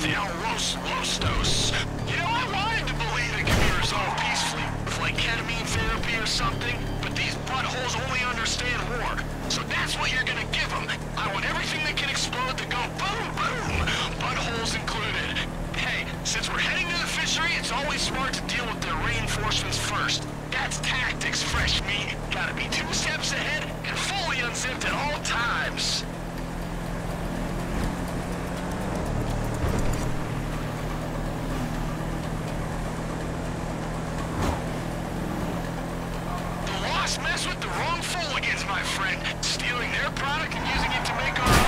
the El Ros You know, I wanted to believe it could be resolved peacefully, with like ketamine therapy or something, but these butt holes only understand war. So that's what you're gonna give them. I want everything that can explode to go boom, boom, Butt holes included. Hey, since we're heading to the fishery, it's always smart to deal with their reinforcements first. That's tactics, fresh meat. Gotta be two steps ahead and fully unzipped at all times. Fool against my friend, stealing their product and using it to make our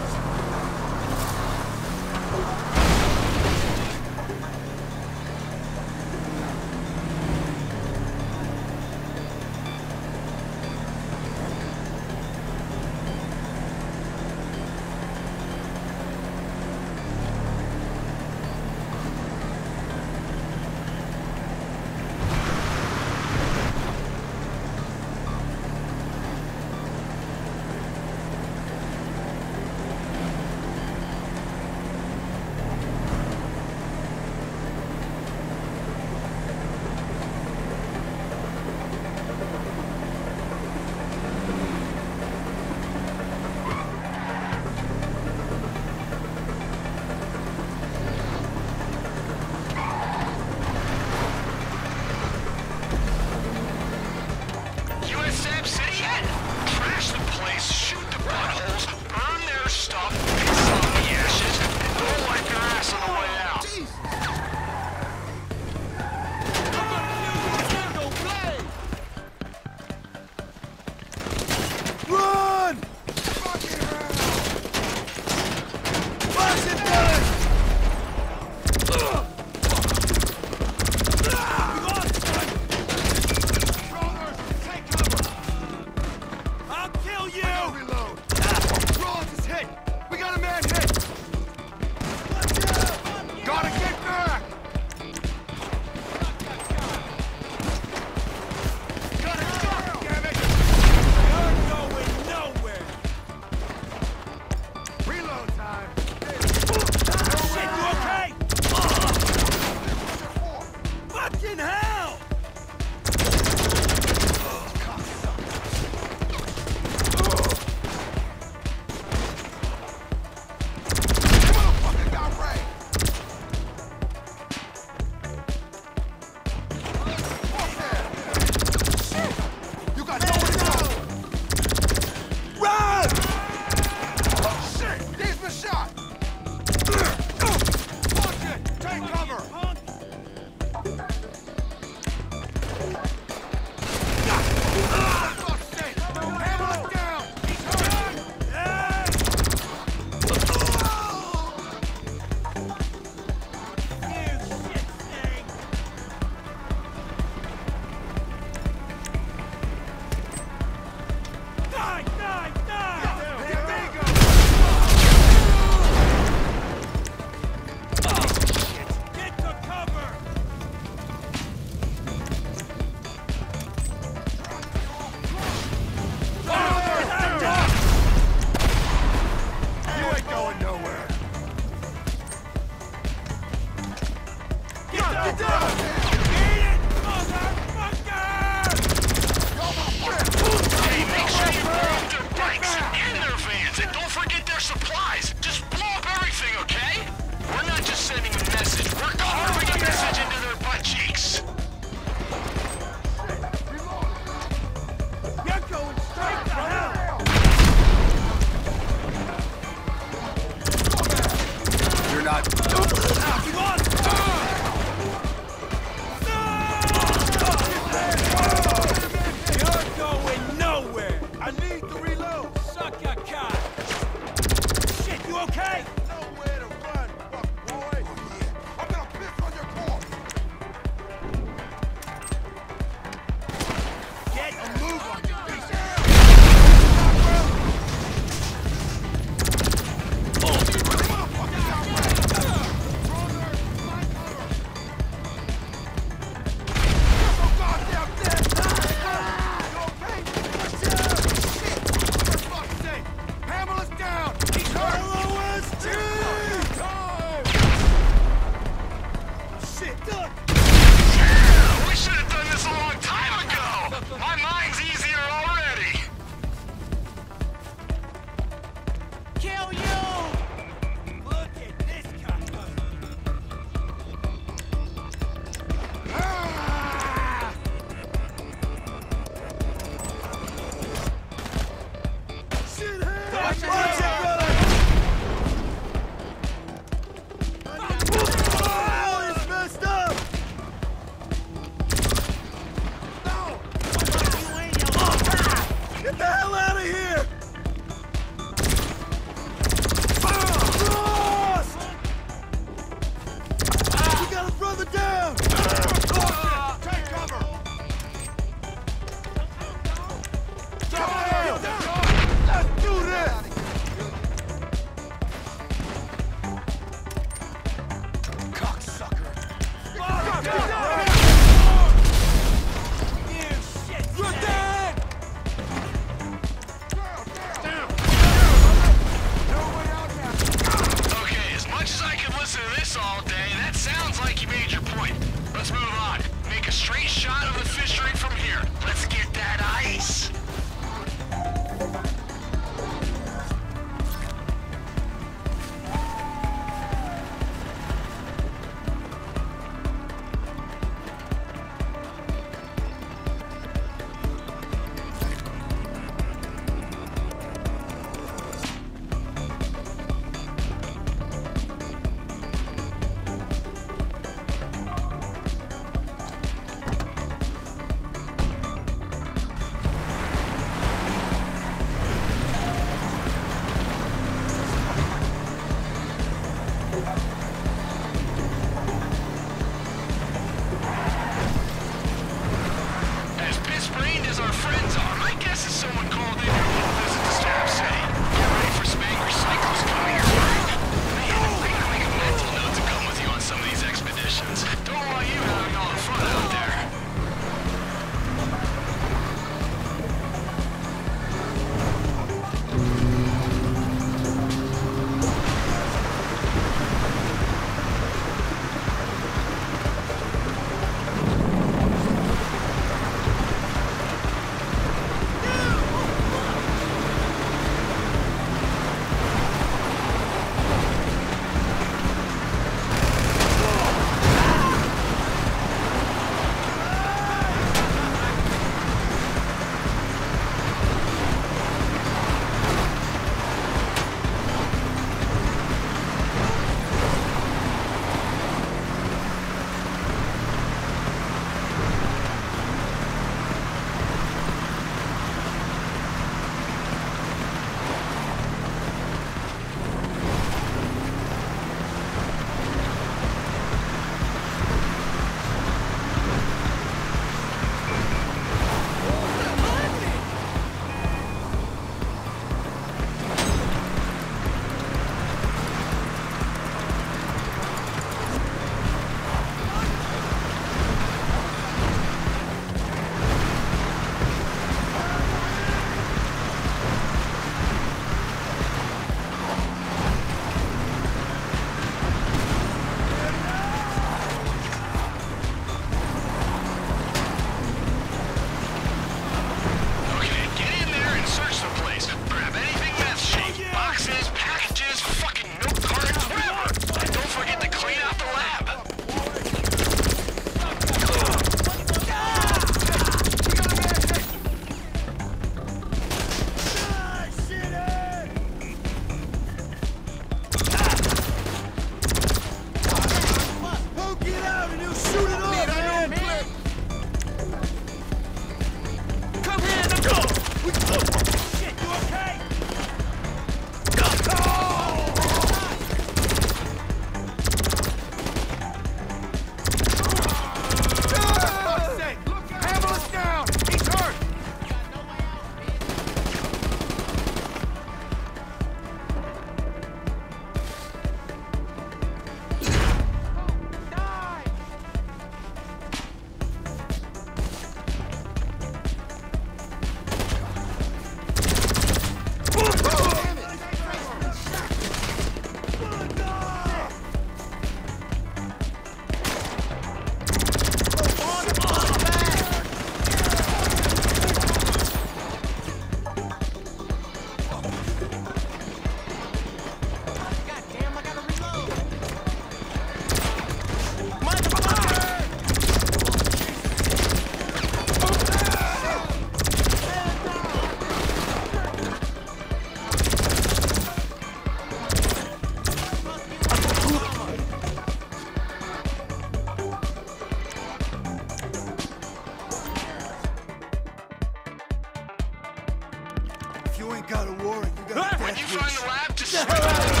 You find the lab? out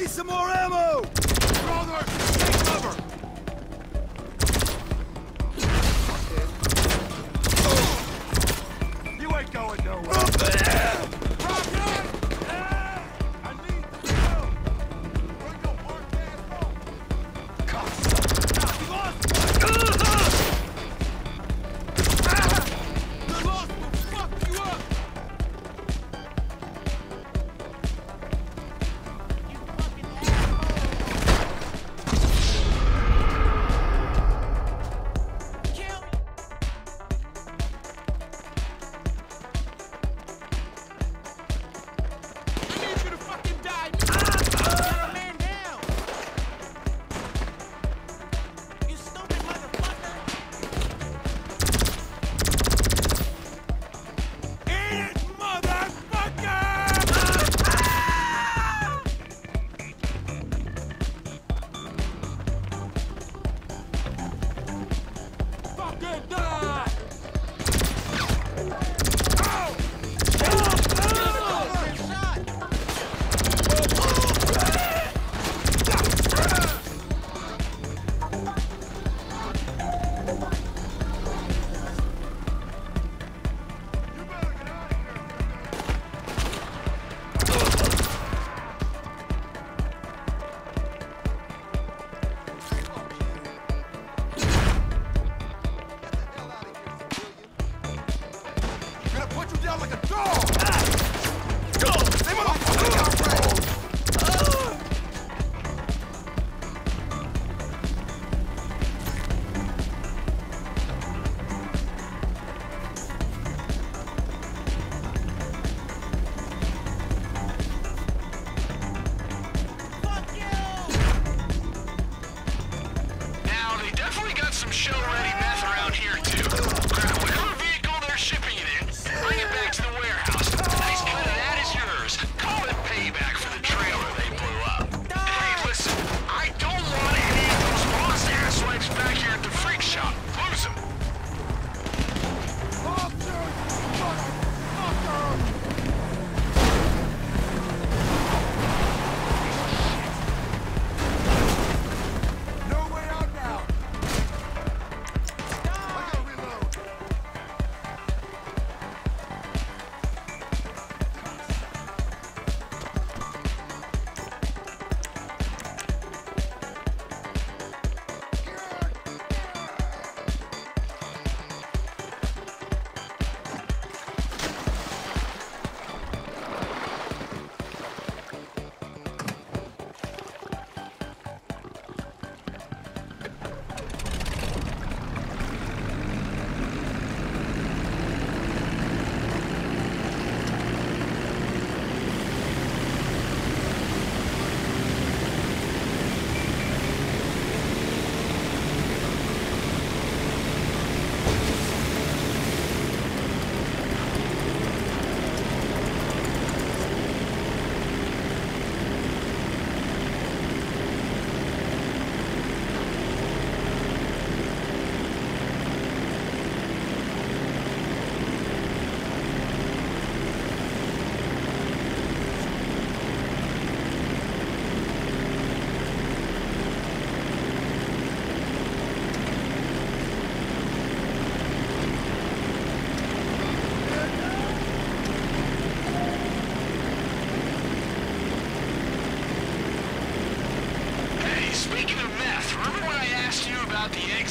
need some more ammo! Brother, take cover! Oh. You ain't going nowhere.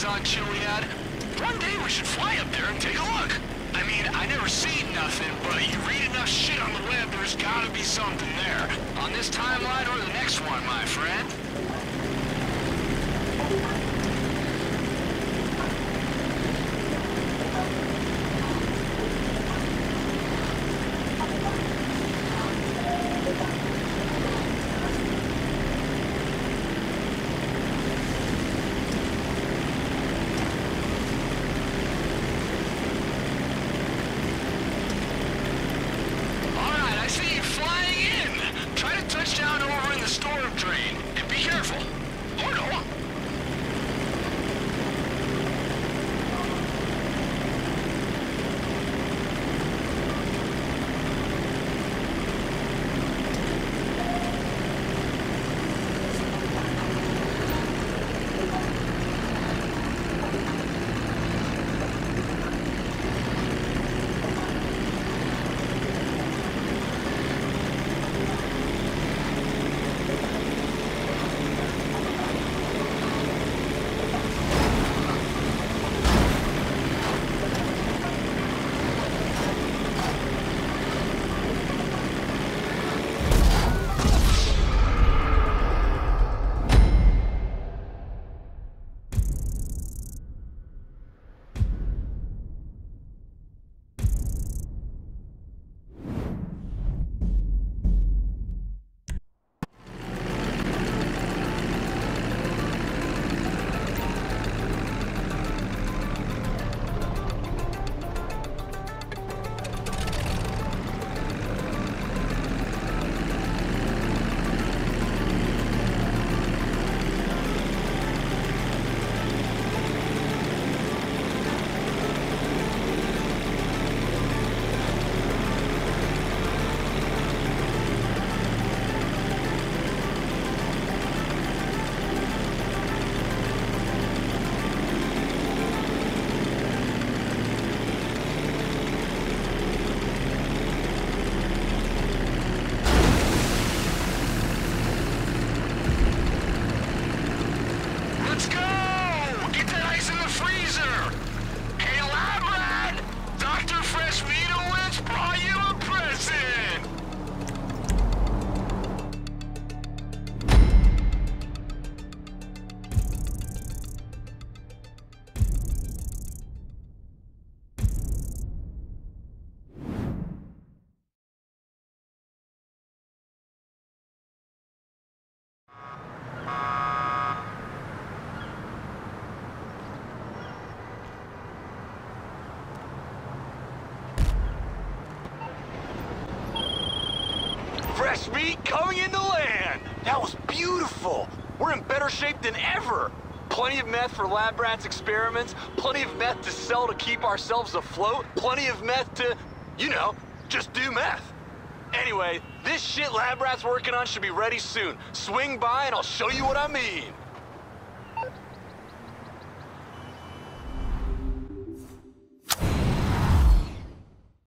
Utah Chiliad. One day we should fly up there and take a look. I mean, I never seen nothing, but you read enough shit on the web, there's gotta be something there. On this timeline or the next one, my friend. Meat coming into land. That was beautiful. We're in better shape than ever. Plenty of meth for lab rats experiments, plenty of meth to sell to keep ourselves afloat, plenty of meth to, you know, just do meth. Anyway, this shit Lab Rat's working on should be ready soon. Swing by and I'll show you what I mean.